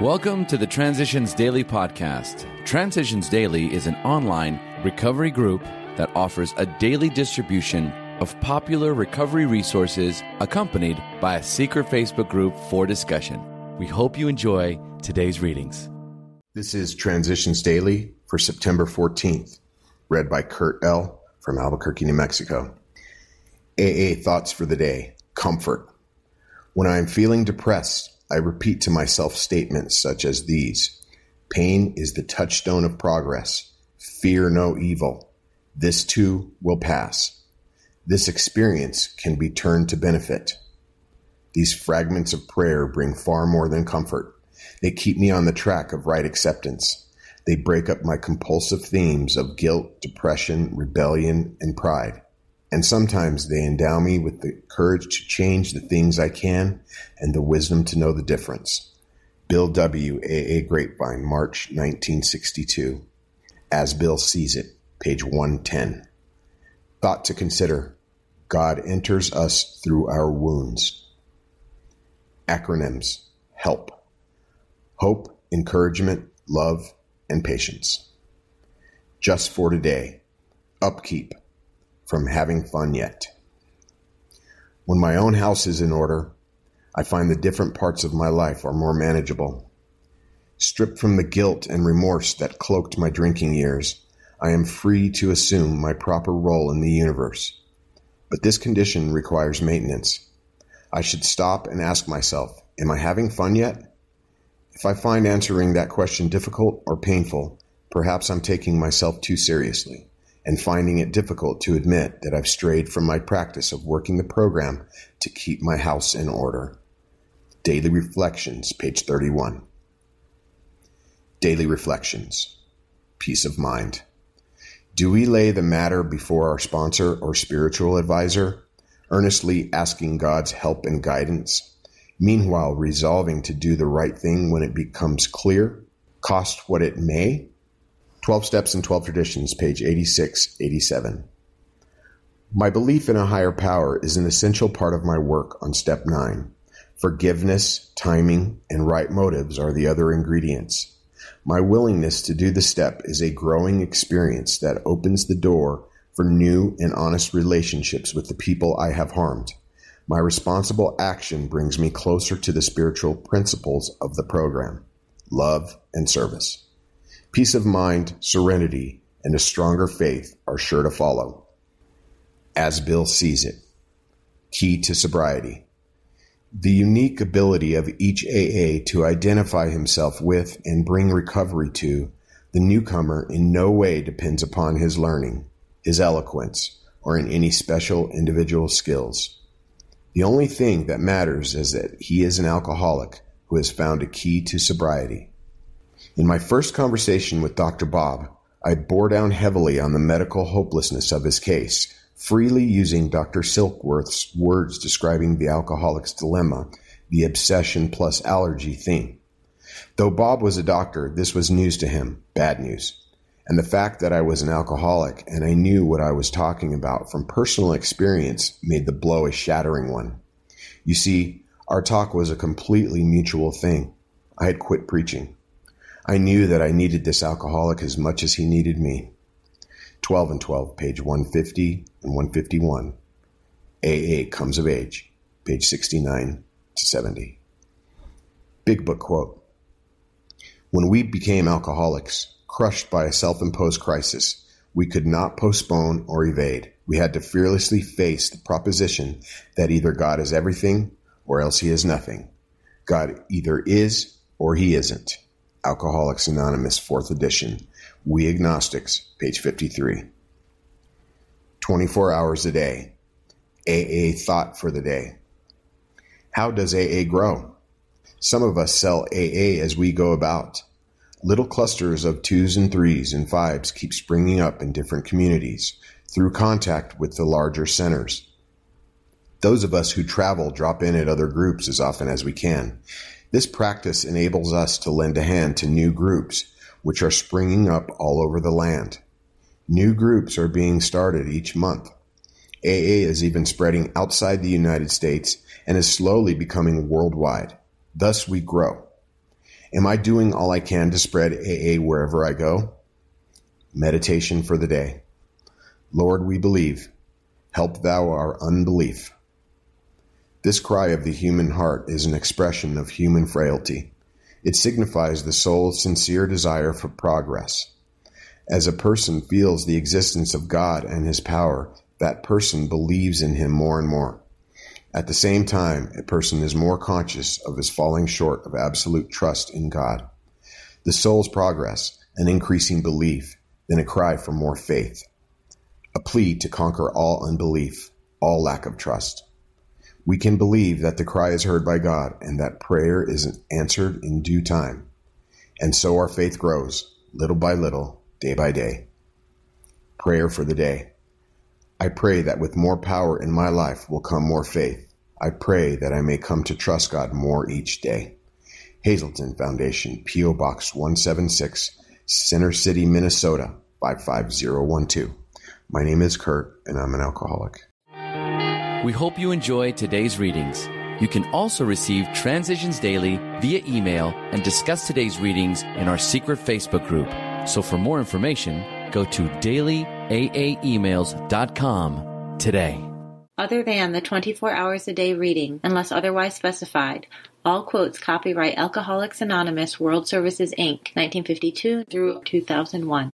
Welcome to the Transitions Daily podcast. Transitions Daily is an online recovery group that offers a daily distribution of popular recovery resources accompanied by a secret Facebook group for discussion. We hope you enjoy today's readings. This is Transitions Daily for September 14th, read by Kurt L. from Albuquerque, New Mexico. AA Thoughts for the Day Comfort. When I am feeling depressed, I repeat to myself statements such as these Pain is the touchstone of progress. Fear no evil. This too will pass. This experience can be turned to benefit. These fragments of prayer bring far more than comfort. They keep me on the track of right acceptance. They break up my compulsive themes of guilt, depression, rebellion, and pride and sometimes they endow me with the courage to change the things I can and the wisdom to know the difference. Bill W. A. A. Grapevine, March 1962. As Bill sees it, page 110. Thought to consider God enters us through our wounds. Acronyms HELP, Hope, Encouragement, Love, and Patience. Just for today, Upkeep from having fun yet. When my own house is in order, I find the different parts of my life are more manageable. Stripped from the guilt and remorse that cloaked my drinking years, I am free to assume my proper role in the universe. But this condition requires maintenance. I should stop and ask myself, am I having fun yet? If I find answering that question difficult or painful, perhaps I'm taking myself too seriously and finding it difficult to admit that I've strayed from my practice of working the program to keep my house in order. Daily Reflections, page 31. Daily Reflections. Peace of mind. Do we lay the matter before our sponsor or spiritual advisor, earnestly asking God's help and guidance, meanwhile resolving to do the right thing when it becomes clear, cost what it may? 12 Steps and 12 Traditions, page 86, 87. My belief in a higher power is an essential part of my work on step 9. Forgiveness, timing, and right motives are the other ingredients. My willingness to do the step is a growing experience that opens the door for new and honest relationships with the people I have harmed. My responsible action brings me closer to the spiritual principles of the program love and service. Peace of mind, serenity, and a stronger faith are sure to follow. As Bill sees it. Key to sobriety. The unique ability of each AA to identify himself with and bring recovery to the newcomer in no way depends upon his learning, his eloquence, or in any special individual skills. The only thing that matters is that he is an alcoholic who has found a key to sobriety. In my first conversation with Dr. Bob, I bore down heavily on the medical hopelessness of his case, freely using Dr. Silkworth's words describing the alcoholic's dilemma, the obsession plus allergy theme. Though Bob was a doctor, this was news to him, bad news. And the fact that I was an alcoholic and I knew what I was talking about from personal experience made the blow a shattering one. You see, our talk was a completely mutual thing. I had quit preaching. I knew that I needed this alcoholic as much as he needed me. 12 and 12, page 150 and 151. AA Comes of Age, page 69 to 70. Big Book quote When we became alcoholics, crushed by a self imposed crisis, we could not postpone or evade. We had to fearlessly face the proposition that either God is everything or else he is nothing. God either is or he isn't. Alcoholics Anonymous, 4th edition. We Agnostics, page 53. 24 hours a day. AA thought for the day. How does AA grow? Some of us sell AA as we go about. Little clusters of twos and threes and fives keep springing up in different communities through contact with the larger centers. Those of us who travel drop in at other groups as often as we can. This practice enables us to lend a hand to new groups, which are springing up all over the land. New groups are being started each month. AA is even spreading outside the United States and is slowly becoming worldwide. Thus we grow. Am I doing all I can to spread AA wherever I go? Meditation for the day. Lord, we believe. Help thou our unbelief. This cry of the human heart is an expression of human frailty. It signifies the soul's sincere desire for progress. As a person feels the existence of God and his power, that person believes in him more and more. At the same time, a person is more conscious of his falling short of absolute trust in God. The soul's progress, an increasing belief, then a cry for more faith, a plea to conquer all unbelief, all lack of trust. We can believe that the cry is heard by God and that prayer is answered in due time. And so our faith grows, little by little, day by day. Prayer for the day. I pray that with more power in my life will come more faith. I pray that I may come to trust God more each day. Hazelden Foundation, P.O. Box 176, Center City, Minnesota 55012. My name is Kurt, and I'm an alcoholic. We hope you enjoy today's readings. You can also receive Transitions Daily via email and discuss today's readings in our secret Facebook group. So for more information, go to dailyaaemails.com today. Other than the 24 hours a day reading, unless otherwise specified, all quotes copyright Alcoholics Anonymous World Services Inc., 1952 through 2001.